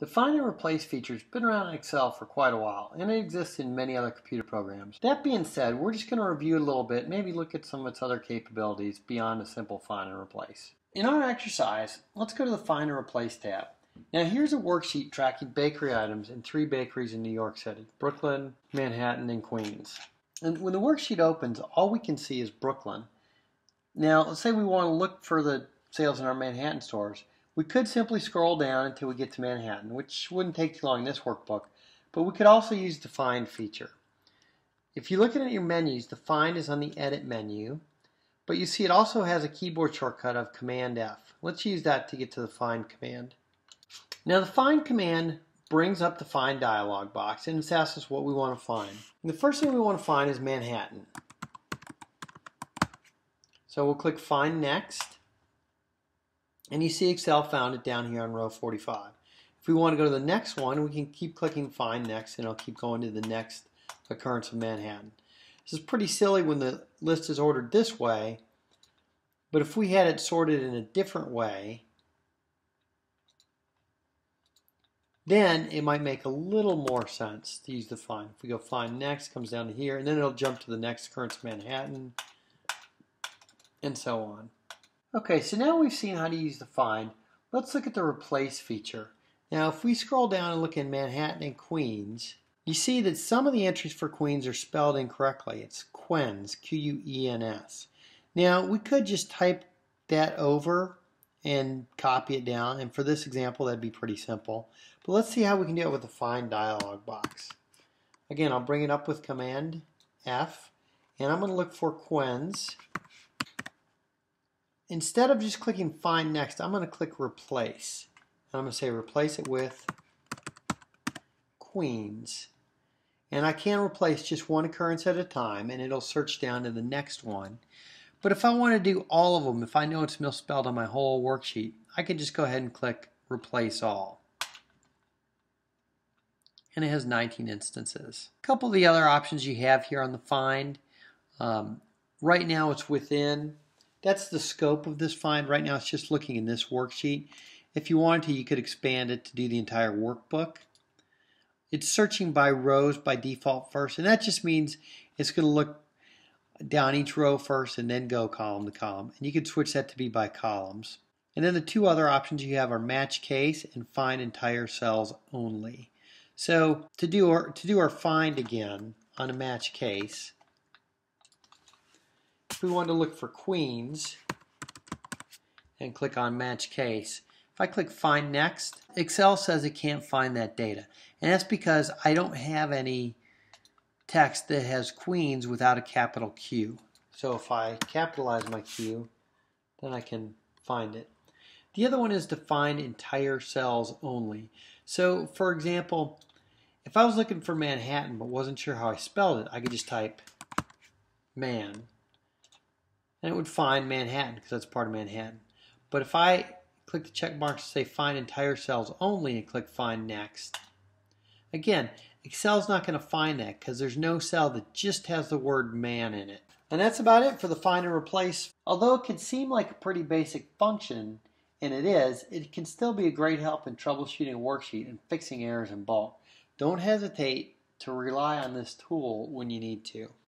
The find and replace feature has been around in Excel for quite a while, and it exists in many other computer programs. That being said, we're just going to review a little bit, maybe look at some of its other capabilities beyond a simple find and replace. In our exercise, let's go to the find and replace tab. Now here's a worksheet tracking bakery items in three bakeries in New York City, Brooklyn, Manhattan, and Queens. And when the worksheet opens, all we can see is Brooklyn. Now let's say we want to look for the sales in our Manhattan stores. We could simply scroll down until we get to Manhattan, which wouldn't take too long in this workbook, but we could also use the Find feature. If you look at your menus, the Find is on the Edit menu, but you see it also has a keyboard shortcut of Command F. Let's use that to get to the Find command. Now the Find command brings up the Find dialog box and it asks us what we want to find. And the first thing we want to find is Manhattan. So we'll click Find Next. And you see Excel found it down here on row 45. If we want to go to the next one, we can keep clicking Find Next, and it'll keep going to the next occurrence of Manhattan. This is pretty silly when the list is ordered this way, but if we had it sorted in a different way, then it might make a little more sense to use the find. If we go find next, comes down to here, and then it'll jump to the next occurrence of Manhattan, and so on. Okay, so now we've seen how to use the find. Let's look at the replace feature. Now, if we scroll down and look in Manhattan and Queens, you see that some of the entries for Queens are spelled incorrectly. It's Quens, Q-U-E-N-S. Now, we could just type that over and copy it down, and for this example, that'd be pretty simple. But let's see how we can do it with the Find dialog box. Again, I'll bring it up with Command F, and I'm going to look for Quens, instead of just clicking find next, I'm going to click replace. And I'm going to say replace it with Queens. And I can replace just one occurrence at a time and it'll search down to the next one. But if I want to do all of them, if I know it's misspelled on my whole worksheet, I can just go ahead and click replace all. And it has 19 instances. A couple of the other options you have here on the find. Um, right now it's within that's the scope of this find. Right now it's just looking in this worksheet. If you wanted to, you could expand it to do the entire workbook. It's searching by rows by default first, and that just means it's going to look down each row first and then go column to column. And you can switch that to be by columns. And then the two other options you have are match case and find entire cells only. So to do our, to do our find again on a match case, if we want to look for queens and click on match case, if I click find next, Excel says it can't find that data. And that's because I don't have any text that has queens without a capital Q. So if I capitalize my Q, then I can find it. The other one is to find entire cells only. So for example, if I was looking for Manhattan but wasn't sure how I spelled it, I could just type man and it would find Manhattan because that's part of Manhattan. But if I click the check mark to say find entire cells only and click find next, again, Excel's not going to find that because there's no cell that just has the word man in it. And that's about it for the find and replace. Although it can seem like a pretty basic function, and it is, it can still be a great help in troubleshooting a worksheet and fixing errors in bulk. Don't hesitate to rely on this tool when you need to.